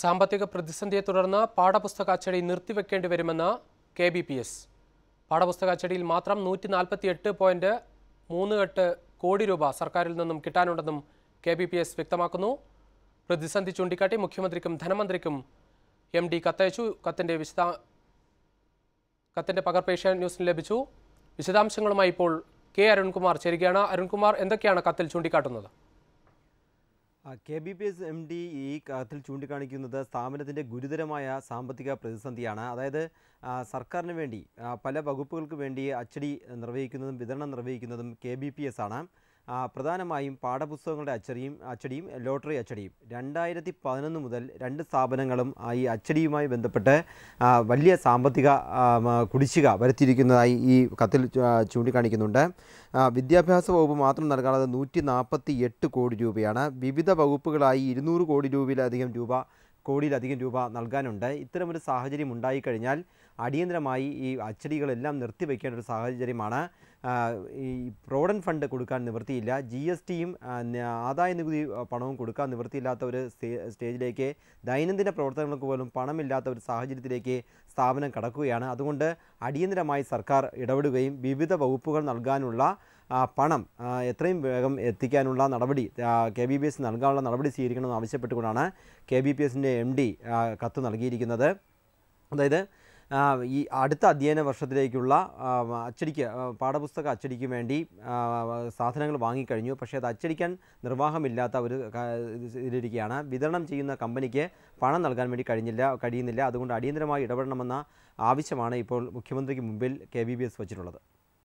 സാമ്പത്തിക പ്രതിസന്ധിയെ തുടർന്ന് പാഠപുസ്തക അച്ചടി നിർത്തിവെക്കേണ്ടി വരുമെന്ന് കെ ബി പി എസ്. പാഠപുസ്തക അച്ചടിയിൽ മാത്രം നൂറ്റി നാൽപ്പത്തി എട്ട് പോയിന്റ് മൂന്ന് എട്ട് കോടി രൂപ സർക്കാരിൽ നിന്നും കിട്ടാനുണ്ടെന്നും കെ ബി പി എസ് വ്യക്തമാക്കുന്നു. പ്രതിസന്ധി ചൂണ്ടിക്കാട്ടി മുഖ്യമന്ത്രിക്കും ധനമന്ത്രിക്കും എം ഡി കത്തയച്ചു. കത്തിന്റെ വിശദ കത്തിന്റെ പകർപ്പ് ന്യൂസിന് ലഭിച്ചു. വിശദാംശങ്ങളുമായി ഇപ്പോൾ കെ അരുൺകുമാർ ചേരുകയാണ്. അരുൺകുമാർ എന്തൊക്കെയാണ് കത്തിൽ ചൂണ്ടിക്കാട്ടുന്നത്? K B P S M D ഈ കത്തിൽ ചൂണ്ടിക്കാണിക്കുന്നത് സ്ഥാപനത്തിന്റെ ഗുരുതരമായ സാമ്പത്തിക പ്രതിസന്ധിയാണ്. അതായത് സർക്കാരിന് വേണ്ടി പല വകുപ്പുകൾക്ക് വേണ്ടി അച്ചടി നിർവഹിക്കുന്നതും വിതരണം നിർവഹിക്കുന്നതും കെ ബി പി എസ് ആണ്. പ്രധാനമായും പാഠപുസ്തകങ്ങളുടെ അച്ചടിയും അച്ചടിയും ലോട്ടറി അച്ചടിയും. രണ്ടായിരത്തി പതിനൊന്ന് മുതൽ രണ്ട് സ്ഥാപനങ്ങളും ഈ അച്ചടിയുമായി ബന്ധപ്പെട്ട് വലിയ സാമ്പത്തിക കുടിശ്ശിക വരുത്തിയിരിക്കുന്നതായി ഈ കത്തിൽ ചൂണ്ടിക്കാണിക്കുന്നുണ്ട്. വിദ്യാഭ്യാസ വകുപ്പ് മാത്രം നൽകാനുള്ളത് നൂറ്റി നാൽപ്പത്തി എട്ട് കോടി രൂപയാണ് വിവിധ വകുപ്പുകളായി ഇരുന്നൂറ് കോടി രൂപയിലധികം രൂപ കോടിയിലധികം രൂപ നൽകാനുണ്ട്. ഇത്തരമൊരു സാഹചര്യം ഉണ്ടായിക്കഴിഞ്ഞാൽ അടിയന്തരമായി ഈ അച്ചടികളെല്ലാം നിർത്തിവെക്കേണ്ട ഒരു സാഹചര്യമാണ്. ഈ പ്രോവിഡന്റ് ഫണ്ട് കൊടുക്കാൻ നിവൃത്തിയില്ല. ജി എസ് ടിയും ആദായ നികുതി പണവും കൊടുക്കാൻ നിവൃത്തിയില്ലാത്ത ഒരു സ്റ്റേ- സ്റ്റേജിലേക്ക് ദൈനംദിന പ്രവർത്തനങ്ങൾക്ക് പോലും പണമില്ലാത്ത ഒരു സാഹചര്യത്തിലേക്ക് സ്ഥാപനം കടക്കുകയാണ്. അതുകൊണ്ട് അടിയന്തരമായി സർക്കാർ ഇടപെടുകയും വിവിധ വകുപ്പുകൾ നൽകാനുള്ള പണം എത്രയും വേഗം എത്തിക്കാനുള്ള നടപടി കെ ബി പി എസ് നൽകാനുള്ള നടപടി സ്വീകരിക്കണമെന്ന് ആവശ്യപ്പെട്ടുകൊണ്ടാണ് കെ ബി പി എസിന്റെ എം ഡി കത്ത് നൽകിയിരിക്കുന്നത്. അതായത് ഈ അടുത്ത അധ്യയന വർഷത്തിലേക്കുള്ള അച്ചടിക്ക് പാഠപുസ്തക അച്ചടിക്ക് വേണ്ടി സാധനങ്ങൾ വാങ്ങിക്കഴിഞ്ഞു. പക്ഷേ അത് അച്ചടിക്കാൻ നിർവാഹമില്ലാത്ത ഒരു ഇതിലിരിക്കുകയാണ്. വിതരണം ചെയ്യുന്ന കമ്പനിക്ക് പണം നൽകാൻ വേണ്ടി കഴിഞ്ഞില്ല കഴിയുന്നില്ല. അതുകൊണ്ട് അടിയന്തരമായി ഇടപെടണമെന്ന ആവശ്യമാണ് ഇപ്പോൾ മുഖ്യമന്ത്രിക്ക് മുമ്പിൽ കെ ബി ബി എസ് വച്ചിട്ടുള്ളത്.